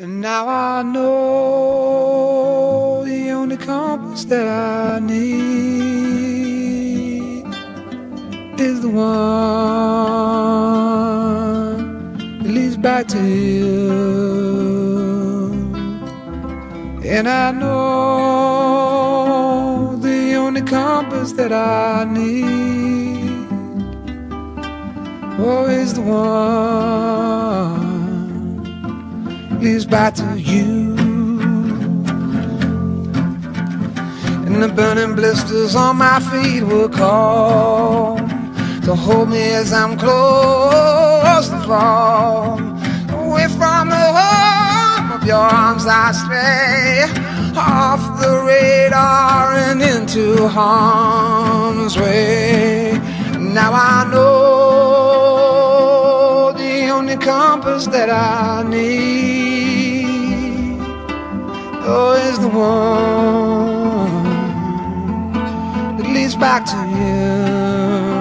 And now I know the only compass that I need is the one that leads back to you. And I know the only compass that I need oh, is the one leads back to you. And the burning blisters on my feet will call to hold me as I'm close to fall. Away from the home of your arms I stray, off the radar and into harm's way. Now I only compass that I need oh, is the one that leads back to you.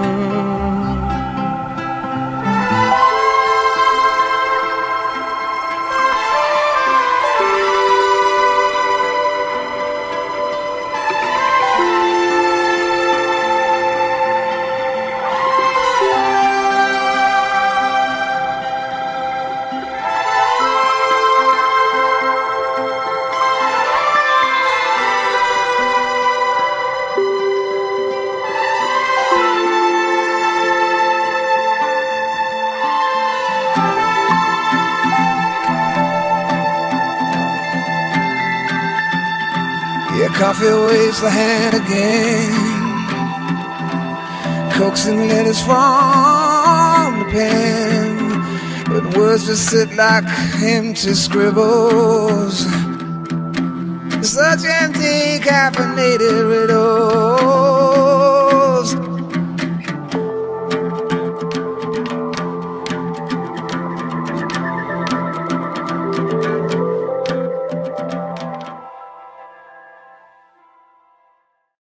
Yeah, coffee waves the hand again. Coaxing letters from the pen. But words just sit like empty scribbles. Such empty, caffeinated riddles.